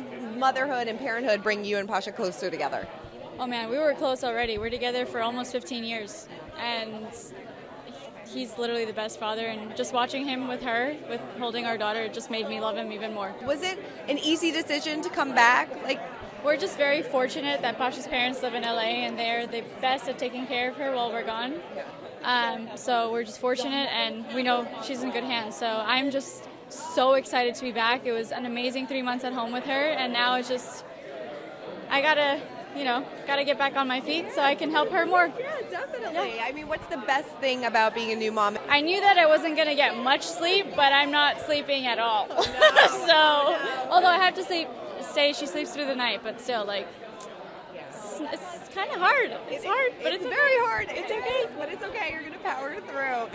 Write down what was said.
does motherhood and parenthood bring you and Pasha closer together? Oh man, we were close already. We're together for almost 15 years, and he's literally the best father. And just watching him with her, with holding our daughter, just made me love him even more. Was it an easy decision to come back? Like, we're just very fortunate that Pasha's parents live in LA, and they're the best at taking care of her while we're gone. Um, so we're just fortunate, and we know she's in good hands. So I'm just so excited to be back. It was an amazing three months at home with her, and now it's just I gotta, you know, gotta get back on my feet so I can help her more. Yeah, definitely. Yeah. I mean, what's the best thing about being a new mom? I knew that I wasn't gonna get much sleep, but I'm not sleeping at all. Oh, no. so, oh, no. although I have to sleep, say she sleeps through the night, but still, like. It's, it's kind of hard. It's hard, but it's, it's very hard. It's okay, but it's okay. You're gonna power through.